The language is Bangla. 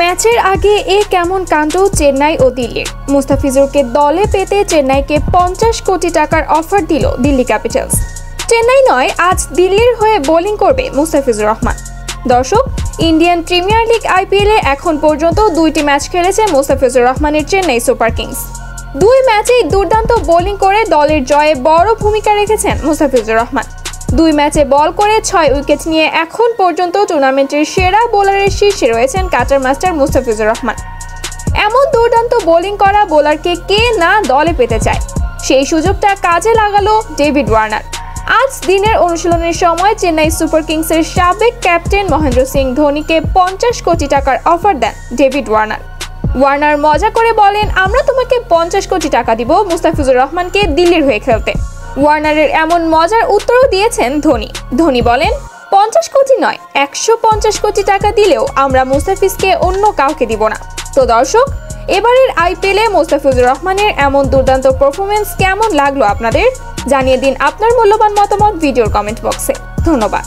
ম্যাচের আগে এ কেমন কাণ্ড চেন্নাই ও দিল্লির? মুস্তাফিজুরকে দলে পেতে চেন্নাইকে পঞ্চাশ কোটি টাকার অফার দিল দিল্লি ক্যাপিটালস। চেন্নাই নয়, আজ দিল্লির হয়ে বোলিং করবে মুস্তাফিজুর রহমান। দর্শক, ইন্ডিয়ান প্রিমিয়ার লিগ আইপিএলে এখন পর্যন্ত দুইটি ম্যাচ খেলেছে মুস্তাফিজুর রহমানের চেন্নাই সুপার কিংস। দুই ম্যাচেই দুর্দান্ত বোলিং করে দলের জয়ে বড় ভূমিকা রেখেছেন মুস্তাফিজুর রহমান। দুই ম্যাচে বল করে ছয় উইকেট নিয়ে এখন পর্যন্ত টুর্নামেন্টের সেরা বোলারের শীর্ষে রয়েছেন কাটার মাস্টার মুস্তাফিজুর রহমান। এমন দুর্দান্ত বোলিং করা বোলারকে কে না দলে পেতে চায়? সেই সুযোগটা কাজে লাগালো ডেভিড ওয়ার্নার। আজ দিনের অনুশীলনের সময় চেন্নাই সুপার কিংসের সাবেক ক্যাপ্টেন মহেন্দ্র সিং ধোনিকে পঞ্চাশ কোটি টাকার অফার দেন ডেভিড ওয়ার্নার। ওয়ার্নার মজা করে বলেন, আমরা তোমাকে পঞ্চাশ কোটি টাকা দিব মুস্তাফিজুর রহমানকে দিল্লির হয়ে খেলতে। ওয়ার্নারের এমন মজার উত্তরও দিয়েছেন ধোনি। ধোনি বলেন, পঞ্চাশ কোটি নয়, একশো পঞ্চাশ কোটি টাকা দিলেও আমরা মুস্তাফিজকে অন্য কাউকে দিব না। তো দর্শক, এবারের আইপিএলে মোস্তাফিজুর রহমানের এমন দুর্দান্ত পারফরমেন্স কেমন লাগল আপনাদের? জানিয়ে দিন আপনার মূল্যবান মতামত ভিডিওর কমেন্ট বক্সে ধন্যবাদ।